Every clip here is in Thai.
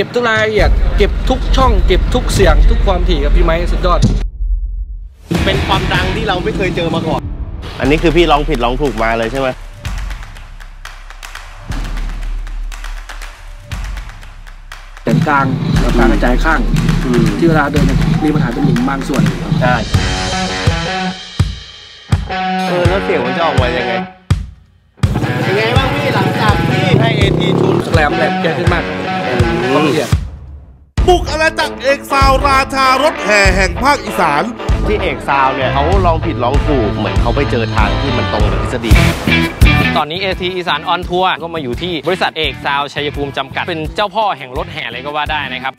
ก็บทุกรายละเอียดเก็บทุกช่องเก็บทุกเสียงทุกความถี่ครับพี่ไม้สุดยอด เป็นความดังที่เราไม่เคยเจอมาก่อน อันนี้คือพี่ลองผิดลองถูกมาเลยใช่ไหมเสียงกลางกับการกระจายข้างที่เวลาเดินเนี่ยมีปัญหาเป็นหลุมบางส่วนครับใช่เออแล้วเสียงมันจะออกมายังไงยังไงบ้างพี่หลังจากที่ให้ AT จูนแหลมแหลมเคลียร์ขึ้นมาก ความละเอียดบุกอาณาจักรเอกซาวด์ราชารถแห่แห่งภาคอีสาน ที่เอกซาวด์เนี่ยเขาลองผิดลองถูกเหมือนเขาไปเจอทางที่มันตรงกับทฤษฎีตอนนี้ AT อีสานออนทัวร์ก็มาอยู่ที่บริษัทเอกซาวด์ชัยภูมิจำกัด เป็นเจ้าพ่อแห่งรถแห่เลยก็ว่าได้นะครับ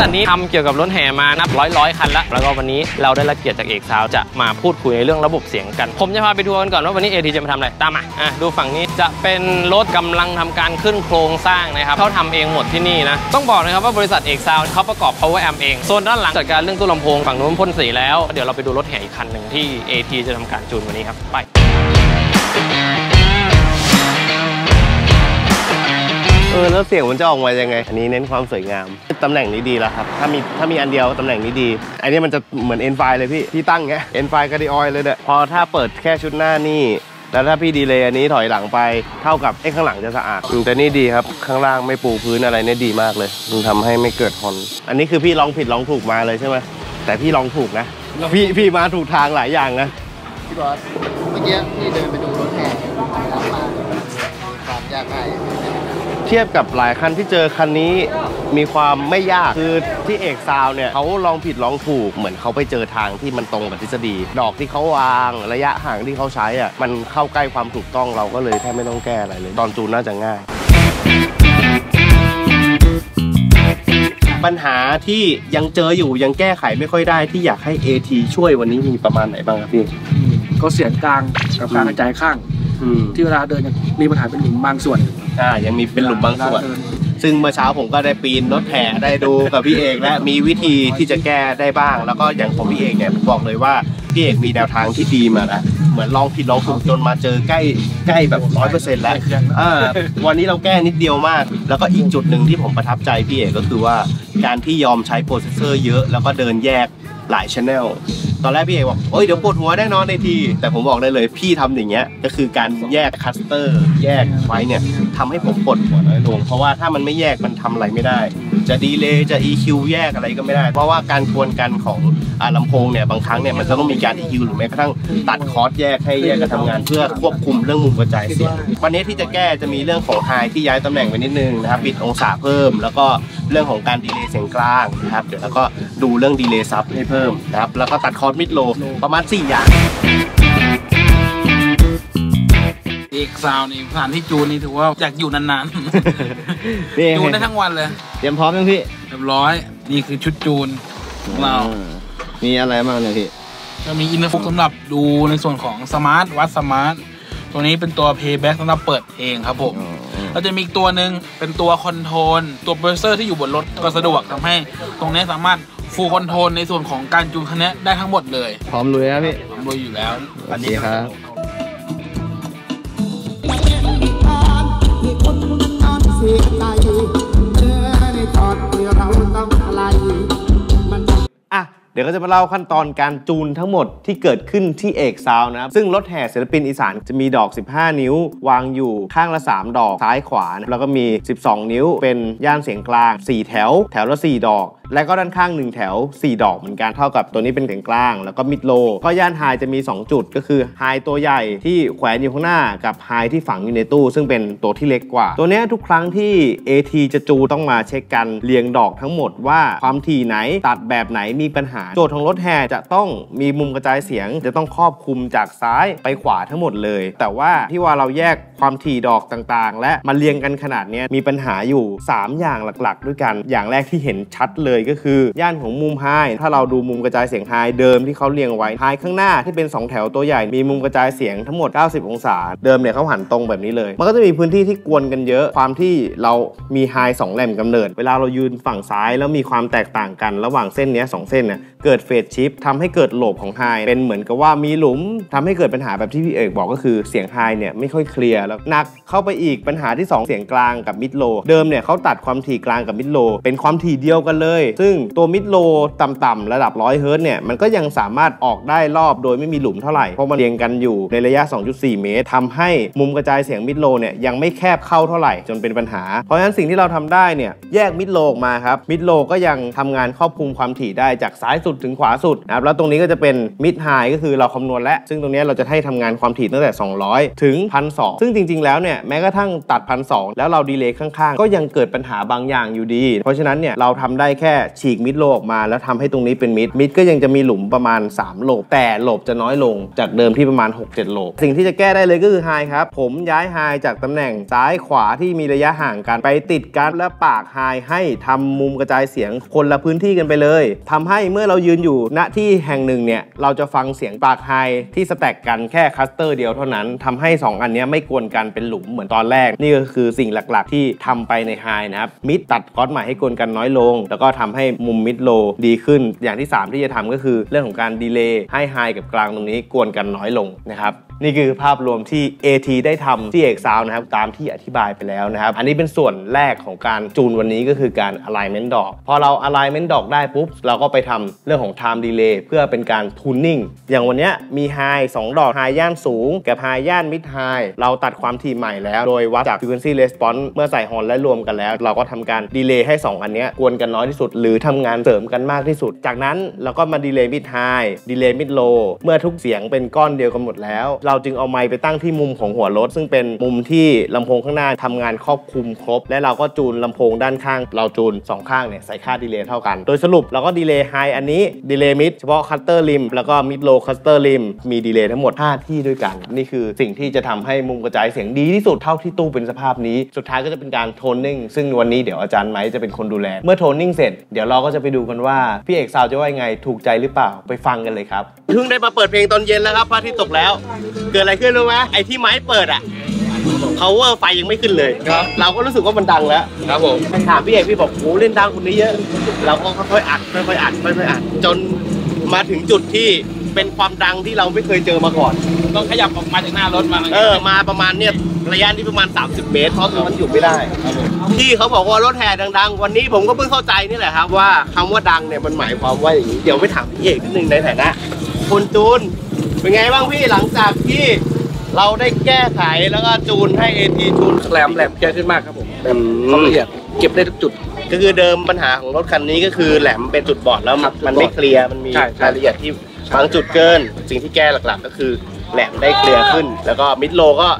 ษัทนี้ทำเกี่ยวกับรถแห่มานับร้อยร้อยคันแล้วแล้วก็วันนี้เราได้รับเกียรติจากเอกซาวจะมาพูดคุยในเรื่องระบบเสียงกัน ผมจะพาไปดูกันก่อนว่าวันนี้ AT จะมาทำอะไร ตามมาอะดูฝั่งนี้จะเป็นรถกำลังทำการขึ้นโครงสร้างนะครับเขาทำเองหมดที่นี่นะ ต้องบอกนะครับว่าบริษัทเอกซาวเขาประกอบ power amp เองโซนด้านหลังจัดการเรื่องตู้ลำโพงฝั่งนู้นพ่นสีแล้ว เดี๋ยวเราไปดูรถแห่อีกคันหนึ่งที่ AT จะทำการจูนวันนี้ครับไป ออแล้วเสียงมันจะออกมายังไง อันนี้เน้นความสวยงาม ตำแหน่งนี้ดีแล้วครับ ถ้ามีถ้ามีอันเดียวตำแหน่งนี้ดี อันนี้มันจะเหมือน N5 เลยพี่ที่ตั้งไง N5 กระดิออยเลยเนี่ยพอถ้าเปิดแค่ชุดหน้านี่ แล้วถ้าพี่ดีเลย์อันนี้ถอยหลังไปเท่ากับไอ้ข้างหลังจะสะอาดอืมแต่นี่ดีครับ ข้างล่างไม่ปูพื้นอะไรเนี่ยดีมากเลยมันทำให้ไม่เกิดฮอน อันนี้คือพี่ลองผิดลองถูกมาเลยใช่ไหมแต่พี่ลองถูกนะ พี่พี่มาถูกทางหลายอย่างนะพี่บอสเมื่อกี้พี่เดินไปดูรถแห่รับมาความยากง่าย เทียบกับหลายคันที่เจอคันนี้มีความไม่ยากคือที่เอกซาวเนี่ยเขาลองผิดลองถูกเหมือนเขาไปเจอทางที่มันตรงกับทฤษฎี ดอกที่เขาวางระยะห่างที่เขาใช้อะมันเข้าใกล้ความถูกต้องเราก็เลยแทบไม่ต้องแก้อะไรเลย ตอนจูนน่าจะง่ายปัญหาที่ยังเจออยู่ยังแก้ไขไม่ค่อยได้ที่อยากให้ AT ช่วยวันนี้มีประมาณไหนบ้างครับพี่ก็เสียงกลางกับการกระจายข้าง ที่เวลาเดินเนี่ยมีปัญหาเป็นหลุมบางส่วนอ่ายังมีเป็นหลุมบางส่วนเวลเดินซึ่งเมื่อเช้าผมก็ได้ปีนรถแห่ได้ดูกับพี่เอกและมีวิธีที่จะแก้ได้บ้าง แล้วก็อย่างของพี่เอกเนี่ยผมบอกเลยว่าพี่เอกมีแนวทางที่ดีมาแล้วเหมือนลองผิดลองถูกจนมาเจอใกล้ใกล้แบบร้อยเปอร์เซ็นต์แล้วอ่าวันนี้เราแก้นิดเดียวมาก แล้วก็อีกจุดหนึ่งที่ผมประทับใจพี่เอกก็คือว่าการที่ยอมใช้ processor เยอะแล้วก็เดินแยกหลาย channel ตอนแรกพี่เอกบอกเอ้ยเดี๋ยวปวดหัวแน่นอนในที แต่ผมบอกได้เลยพี่ทำอย่างเงี้ยก็คือการแยก cluster แยกไว้เนี่ยทำให้ผมปวดหัวน้อยลง เพราะว่าถ้ามันไม่แยกมันทำอะไรไม่ได้ จะ delay จะ EQ แยกอะไรก็ไม่ได้ เพราะว่าการกวนกันของอ่าลำโพงเนี่ยบางครั้งเนี่ยมันจะต้องมีการ EQ หรือแม้กระทั่งตัด cross แยกให้แยกกันทำงาน เพื่อควบคุมเรื่องมุมกระจายเสียงวันนี้ที่จะแก้จะมีเรื่องของ high ที่ย้ายตำแหน่งไปนิดนึงนะครับปิดองศาเพิ่ม แล้วก็เรื่องของการ delay เสียงกลางนะครับเดี๋ยวแล้วก็ดูเรื่อง delay sub ให้เพิ่มนะครับแล้วก็ตัด cross mid low ประมาณ4อย่าง เอกซาวด์นี่สถานที่จูนนี่ถือว่าอยากอยู่นานนี่ๆ จูนได้ทั้งวันเลยเตรียมพร้อมยังพี่เรียบร้อย นี่คือชุดจูนของเรามีอะไรบ้างเนี่ยพี่ จะมีอินเตอร์ฟุกสำหรับดูในส่วนของ Smaart วัด Smaart ตัวนี้เป็นตัว playback สำหรับเปิดเองครับผมแล้วจะมีอีกตัวหนึ่งเป็นตัว control ตัว processor ที่อยู่บนรถก็สะดวกทำให้ ตรงนี้สามารถ full control ในส่วนของการจูนคันนี้ได้ทั้งหมดเลยพร้อมลุยนะพี่โดยอยู่แล้ว โอเคครับ สียใจเมื่อในตอนที่เราต้องอะไรมันอะเดี๋ยวก็จะมาเล่าขั้นตอนการจูนทั้งหมดที่เกิดขึ้นที่เอกซาวด์นะครับ ซึ่งรถแห่ศิลปินอีสานจะมีดอก 15 นิ้ว วางอยู่ข้างละ 3 ดอกซ้ายขวานะแล้วก็มี 12 นิ้วเป็นย่านเสียงกลาง 4 แถว แถวละ 4 ดอก และก็ด้านข้าง 1 แถว 4 ดอกเหมือนกันเท่ากับตัวนี้เป็นเสียงกลาง แล้วก็มิดโล ก็ย่านไฮจะมี 2 จุดก็คือไฮตัวใหญ่ที่แขวนอยู่ข้างหน้ากับไฮที่ฝังอยู่ในตู้ ซึ่งเป็นตัวที่เล็กกว่า ตัวนี้ทุกครั้งที่ AT จะจูต้องมาเช็คกันเรียงดอกทั้งหมดว่าความถี่ไหนตัดแบบไหนมีปัญหา โจทย์ของรถแห่จะต้องมีมุมกระจายเสียง จะต้องครอบคลุมจากซ้ายไปขวาทั้งหมดเลย แต่ว่าที่ว่าเราแยกความถี่ดอกต่างๆ และมาเรียงกันขนาดนี้มีปัญหาอยู่ 3 อย่างหลักๆ ด้วยกัน อย่างแรกที่เห็นชัดเลยก็คือย่านของมุมไฮถ้าเราดูมุมกระจายเสียงไฮเดิมที่เขาเรียงไว้ไฮข้างหน้าที่เป็น 2 แถวตัวใหญ่มีมุมกระจายเสียงทั้งหมด 90 องศา เดิมเนี่ยเขาหันตรงแบบนี้เลย มันก็จะมีพื้นที่ที่กวนกันเยอะ ความที่เรามีไฮสองแหลมกำเนิด เวลาเรายืนฝั่งซ้ายแล้วมีความแตกต่างกันระหว่างเส้นนี้สองเส้นเนี่ยเกิดเฟสชิปทำให้เกิดโหลบของไฮเป็นเหมือนกับว่ามีหลุมทำให้เกิดปัญหาแบบที่พี่เอกบอกก็คือเสียง high เนี่ยไม่ค่อย clear แล้วหนักเข้าไปอีกปัญหาที่ 2 เสียงกลางกับ mid low เดิมเนี่ยเขาตัดความถี่กลางกับ mid low เป็นความถี่เดียวกันเลย ซึ่งตัว mid low ต่ำๆระดับ100เฮิร์ตเนี่ยมันก็ยังสามารถออกได้รอบโดยไม่มีหลุมเท่าไหร่เพราะมันเรียงกันอยู่ในระยะ 2.4 เมตรทำให้มุมกระจายเสียง mid low เนี่ยยังไม่แคบเข้าเท่าไหร่จนเป็นปัญหา เพราะฉะนั้นสิ่งที่เราทำได้เนี่ยแยก mid low ออกมาครับ mid low ก็ยังทำงานครอบคลุมความถี่ได้จากซ้ายสุดถึงขวาสุดนะครับแล้วตรงนี้ก็จะเป็นมิดไฮก็คือเราคำนวณแล้ว ซึ่งตรงนี้เราจะให้ทำงานความถี่ตั้งแต่ 200 ถึง1,200ซึ่งจริง ๆ แล้วเนี่ยแม้กระทั่งตัด1,200แล้วเราดีเลย์ข้างๆ ก็ยังเกิดปัญหาบางอย่างอยู่ดี เพราะฉะนั้นเนี่ยเราทำได้แค่ฉีกมิดโลออกมาแล้วทำให้ตรงนี้เป็นมิดมิดก็ยังจะมีหลุมประมาณ 3 โหลบแต่โหลบจะน้อยลงจากเดิมที่ประมาณ 6-7 โหลบสิ่งที่จะแก้ได้เลยก็คือไฮครับผมย้ายไฮจากตำแหน่งซ้ายขวาที่มีระยะห่างกันไปติดกันและปากไฮให้ทำมุมกระจายเสียงคนละพื้นที่กันไปเลยทำให้เมื่อเรายืนอยู่ณที่แห่งหนึ่งเนี่ยเราจะฟังเสียงปาก high ที่ stack กันแค่ cluster เดียวเท่านั้นทำให้ 2 อันนี้ไม่กวนกันเป็นหลุมเหมือนตอนแรก นี่ก็คือสิ่งหลักๆ ที่ทำไปใน high นะครับ mid ตัด cross ใหม่ให้กวนกันน้อยลง แล้วก็ทำให้มุม mid low ดีขึ้น อย่างที่ 3 ที่จะทำก็คือเรื่องของการ delay ให้ high กับกลางตรงนี้กวนกันน้อยลงนะครับนี่คือภาพรวมที่ AT ได้ทำที่เอกซาวนะครับตามที่อธิบายไปแล้วนะครับ อันนี้เป็นส่วนแรกของการจูนวันนี้ก็คือการ alignment ดอก พอเรา alignment ดอกได้ปุ๊บ เราก็ไปทำเรื่องของ time delay เพื่อเป็นการ tuning อย่างวันนี้มี high 2 ดอก high ย่านสูง กับ high ย่าน mid high เราตัดความถี่ใหม่แล้ว โดยวัดจาก frequency response เมื่อใส่ horn และรวมกันแล้ว เราก็ทำการ delay ให้ 2 อันนี้กวนกันน้อยที่สุด หรือทำงานเสริมกันมากที่สุด จากนั้นเราก็มา delay mid high delay mid low เมื่อทุกเสียงเป็นก้อนเดียวกันหมดแล้ว เราจึงเอาไมค์ไปตั้งที่มุมของหัวรถ ซึ่งเป็นมุมที่ลำโพงข้างหน้าทำงานครอบคลุมครบ และเราก็จูนลำโพงด้านข้าง เราจูนสองข้างเนี่ยใส่ค่า delay เท่ากัน โดยสรุปเราก็ delay high อันนี้delay mid เฉพาะ cluster ริมแล้วก็ mid low cluster ริมมี delay ทั้งหมด 5 ที่ด้วยกัน นี่คือสิ่งที่จะทำให้มุมกระจายเสียงดีที่สุดเท่าที่ตู้เป็นสภาพนี้ สุดท้ายก็จะเป็นการ tuning ซึ่งวันนี้เดี๋ยวอาจารย์ไม้จะเป็นคนดูแล เมื่อ tuning เสร็จเดี๋ยวเราก็จะไปดูกันว่าพี่เอกซาวด์จะว่ายังไงถูกใจหรือเปล่าไปฟังกันเลยครับเพิ่งได้มาเปิดเพลงตอนเย็นแล้วครับพระอาทิตย์ตกแล้ว เกิดอะไรขึ้นรู้ไหมไอ้ที่ไม้เปิดอะ power ไฟยังไม่ขึ้นเลยครับ เราก็รู้สึกว่ามันดังแล้วครับผมไปถามพี่เอกพี่บอกโอ้เล่นดังกว่านี้เยอะ เราก็ค่อยๆอัดค่อยๆอัดค่อยๆอัดจนมาถึงจุดที่เป็นความดังที่เราไม่เคยเจอมาก่อน ต้องขยับออกมาจากหน้ารถมาเออมาประมาณเนี่ยระยะนี้ประมาณ 30 เมตรเพราะคือมันอยู่ไม่ได้ที่เขาบอกว่ารถแห่ดังๆ วันนี้ผมก็เพิ่งเข้าใจนี่แหละครับว่าคำว่าดังเนี่ยมันหมายความว่าอย่างนี้เดี๋ยวไปถามพี่เอกนิดนึงในฐานะคนจูนเป็นไงบ้างพี่หลังจากที่ เราได้แก้ไขแล้วก็จูนให้ AT จูนแหลมแหลมแกขึ้นมากครับผมแบบความละเอียดเก็บได้ทุกจุด ก็คือเดิมปัญหาของรถคันนี้ก็คือแหลมเป็นจุดบอดแล้วครับมันไม่เคลียร์มันมีใช่ใช่ รายละเอียดที่บางจุดเกิน สิ่งที่แก้หลักๆ ก็คือแหลมได้เคลียร์ขึ้น แล้วก็มิดโลก็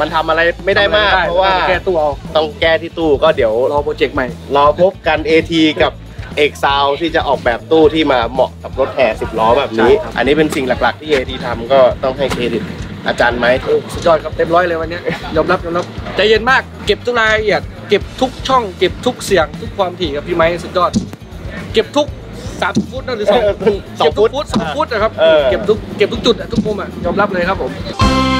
มันทำอะไรไม่ได้มาก เพราะว่าแก้ตู้เอาต้องแก้ที่ตู้ก็เดี๋ยว รอโปรเจกต์ใหม่ รอพบกัน AT กับเอกซาวที่จะออกแบบตู้ที่มาเหมาะกับรถแห่10 ล้อแบบนี้ ใช่ครับ อันนี้เป็นสิ่งหลักๆที่ AT ทำก็ต้องให้เครดิต อาจารย์ไหมโอ้สุดยอดครับเต็มร้อยเลยวันเนี้ยยอมรับยอมรับใจเย็นมากเก็บทุกรายละเอียดเก็บทุกช่องเก็บทุกเสียงทุกความถี่กับพี่ไม้สุดยอด เก็บทุกสามฟุตนะหรือสองสองเก็บทุฟุกตฟุตสองฟุตนะครับเออเก็บทุกเก็บทุกจุดอะทุกมุมอะยอมรับเลยครับผมมี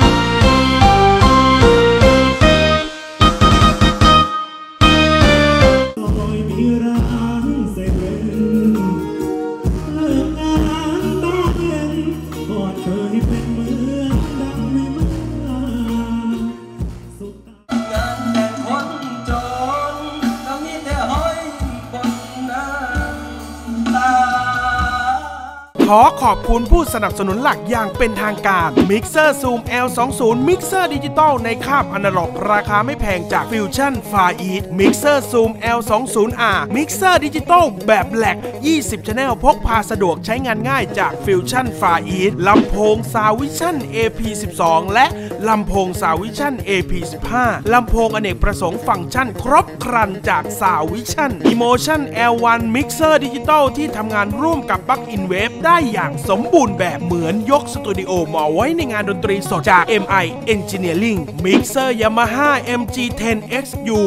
ขอขอบคุณผู้สนับสนุนหลักอย่างเป็นทางการมิกเซอร์ซูม L20 มิกเซอร์ดิจิตอลในคราบอนาล็อกราคาไม่แพงจาก Fusion Far East มิกเซอร์ซูม L20R มิกเซอร์ดิจิตอลแบบ rack 20 channel พกพาสะดวกใช้งานง่ายจากฟิวชั่นฟาอีทลำโพงซาวิชั่น AP12 และลำโพงซาวิชั่น AP15 ลำโพงอเนกประสงค์ฟังก์ชันครบครันจากซาวิชั่น Emotion LV1 มิกเซอร์ดิจิตอลที่ทำงานร่วมกับ plugin Waves ได้อย่างสมบูรณ์แบบเหมือนยกสตูดิโอมาไว้ในงานดนตรีสดจาก MI Engineering Mixer Yamaha MG10XU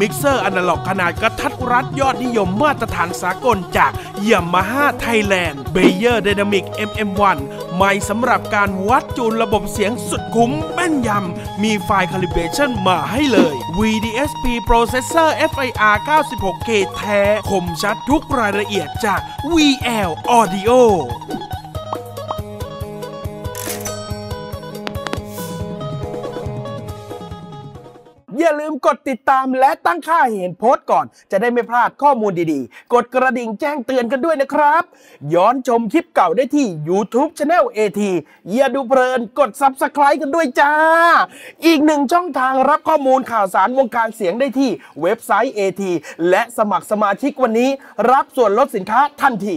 Mixer อนาล็อกขนาดกระทัดรัดยอดนิยมมาตรฐานสากลจาก Yamaha Thailand Bayer Dynamic MM1 ใหม่สำหรับการวัดจูนระบบเสียงสุดคุ้มแม่นยำ มีไฟล์ calibration มาให้เลย VDSP Processor FIR 96K แท้คมชัดทุกรายละเอียดจาก VL Audio ดติดตามและตั้งค่าเห็นโพสต์ก่อน จะได้ไม่พลาดข้อมูลดีๆ กดกระดิ่งแจ้งเตือนกันด้วยนะครับ ย้อนชมคลิปเก่าได้ที่ YouTube Channel AT อย่าดูเพลินกด Subscribe กันด้วยจ้า อีกหนึ่งช่องทางรับข้อมูลข่าวสารวงการเสียงได้ที่เว็บไซต์ AT และสมัครสมาชิกวันนี้ รับส่วนลดสินค้าทันที